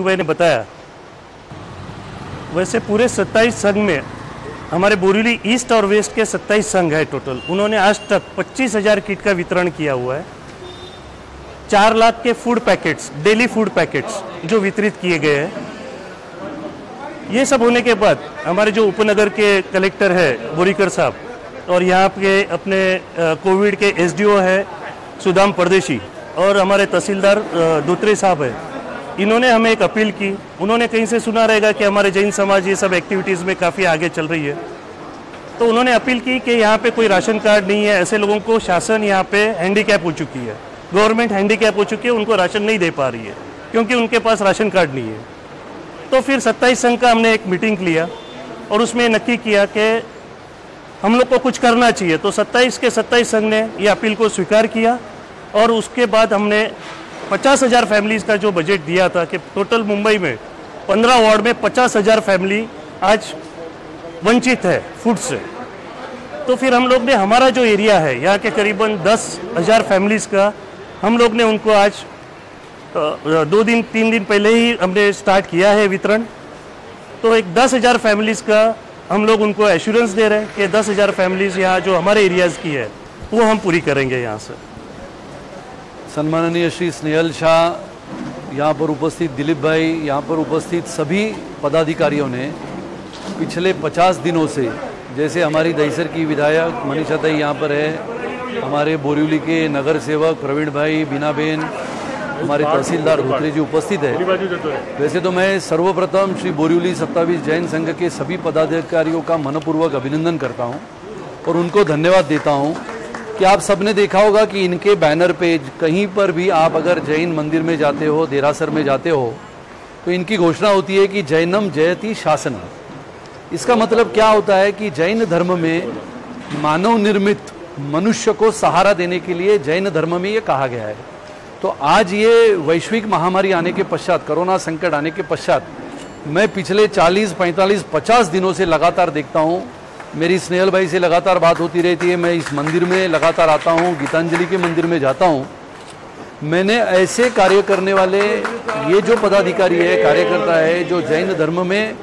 जीतू भाई ने बताया। वैसे पूरे 27 संघ में हमारे बोरीली ईस्ट और वेस्ट के 27 संघ है टोटल। उन्होंने आज तक 25,000 किट का वितरण किया हुआ है। चार लाख के food packets daily food packets जो वितरित किए गए हैं। ये सब होने के बाद हमारे जो उपनगर के कलेक्टर है बोरीकर साहब और यहाँ के अपने कोविड के एसडीओ है सुदाम परदेशी और हमारे तहसीलदार धोत्रे साहब है। इन्होंने हमें एक अपील की। उन्होंने कहीं से सुना रहेगा कि हमारे जैन समाज ये सब एक्टिविटीज़ में काफ़ी आगे चल रही है। तो उन्होंने अपील की कि यहाँ पे कोई राशन कार्ड नहीं है। ऐसे लोगों को शासन यहाँ पे हैंडीकैप हो चुकी है। गवर्नमेंट हैंडीकैप हो चुकी है, उनको राशन नहीं दे पा रही है, क्योंकि उनके पास राशन कार्ड नहीं है। तो फिर सत्ताईस संघ का हमने एक मीटिंग लिया और उसमें नक्की किया कि हम लोग को कुछ करना चाहिए। तो 27 के 27 संघ ने ये अपील को स्वीकार किया और उसके बाद हमने पचास हज़ार फैमिलीज़ का जो बजट दिया था कि टोटल मुंबई में 15 वार्ड में पचास हज़ार फैमिली आज वंचित है फ़ूड से। तो फिर हम लोग ने हमारा जो एरिया है, यहाँ के करीबन दस हज़ार फैमिलीज़ का, हम लोग ने उनको आज दो दिन, तीन दिन पहले ही हमने स्टार्ट किया है वितरण। तो एक दस हज़ार फैमिलीज़ का हम लोग उनको एश्योरेंस दे रहे हैं कि दस हज़ार फैमिलीज़ यहाँ जो हमारे एरियाज़ की है, वो हम पूरी करेंगे यहाँ से। सम्माननीय श्री स्नेहल शाह, यहाँ पर उपस्थित दिलीप भाई, यहाँ पर उपस्थित सभी पदाधिकारियों ने पिछले 50 दिनों से, जैसे हमारी दहीसर की विधायक मनीषा ताई यहाँ पर है, हमारे बोरिवली के नगर सेवक प्रवीण भाई बीनाबेन हमारे तहसीलदार धोत्रे जी उपस्थित है। वैसे तो मैं सर्वप्रथम श्री बोरिवली सत्तावीस जैन संघ के सभी पदाधिकारियों का मनपूर्वक अभिनंदन करता हूँ और उनको धन्यवाद देता हूँ कि आप सबने देखा होगा कि इनके बैनर पे कहीं पर भी आप अगर जैन मंदिर में जाते हो देरासर में जाते हो तो इनकी घोषणा होती है कि जैनम जयति शासन इसका मतलब क्या होता है कि जैन धर्म में मानव निर्मित मनुष्य को सहारा देने के लिए जैन धर्म में ये कहा गया है। तो आज ये वैश्विक महामारी आने के पश्चात कोरोना संकट आने के पश्चात मैं पिछले 40, 45, 50 दिनों से लगातार देखता हूँ मेरी स्नेहल भाई से लगातार बात होती रहती है, मैं इस मंदिर में लगातार आता हूँ, गीतांजलि के मंदिर में जाता हूँ। मैंने ऐसे कार्य करने वाले, ये जो पदाधिकारी है, कार्यकर्ता है, जो जैन धर्म में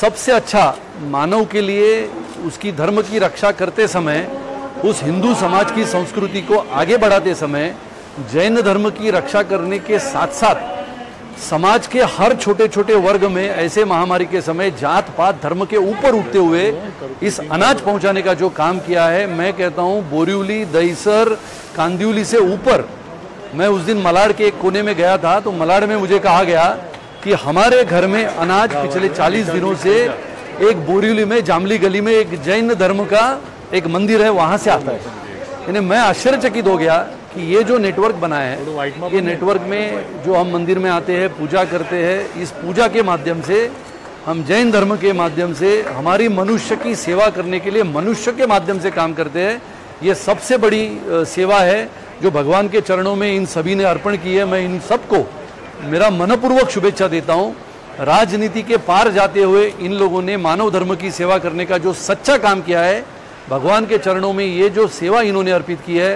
सबसे अच्छा मानव के लिए उसकी धर्म की रक्षा करते समय, उस हिंदू समाज की संस्कृति को आगे बढ़ाते समय, जैन धर्म की रक्षा करने के साथ साथ समाज के हर छोटे छोटे वर्ग में ऐसे महामारी के समय जात पात धर्म के ऊपर उठते हुए इस अनाज पहुँचाने का जो काम किया है, मैं कहता हूँ, बोरिवली, दहीसर, कांदिवली से ऊपर। मैं उस दिन मलाड़ के एक कोने में गया था तो मलाड़ में मुझे कहा गया कि हमारे घर में अनाज पिछले 40 दिनों से एक बोरिवली में, जामली गली में एक जैन धर्म का एक मंदिर है, वहाँ से आता है। यानी मैं आश्चर्यचकित हो गया कि ये जो नेटवर्क बना है ये नेटवर्क में जो हम मंदिर में आते हैं पूजा करते हैं इस पूजा के माध्यम से हम जैन धर्म के माध्यम से हमारी मनुष्य की सेवा करने के लिए मनुष्य के माध्यम से काम करते हैं। ये सबसे बड़ी सेवा है जो भगवान के चरणों में इन सभी ने अर्पण की है। मैं इन सबको मेरा मनपूर्वक शुभेच्छा देता हूँ। राजनीति के पार जाते हुए इन लोगों ने मानव धर्म की सेवा करने का जो सच्चा काम किया है भगवान के चरणों में ये जो सेवा इन्होंने अर्पित की है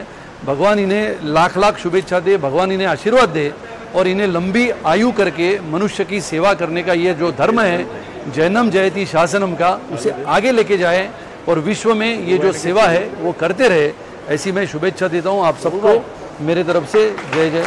भगवान इन्हें लाख लाख शुभेच्छा दे, भगवान इन्हें आशीर्वाद दे और इन्हें लंबी आयु करके मनुष्य की सेवा करने का ये जो धर्म है, जैनम जयती शासनम का, उसे आगे लेके जाए और विश्व में ये जो सेवा है, वो करते रहे। ऐसी मैं शुभेच्छा देता हूँ आप सबको। मेरे तरफ़ से जय जय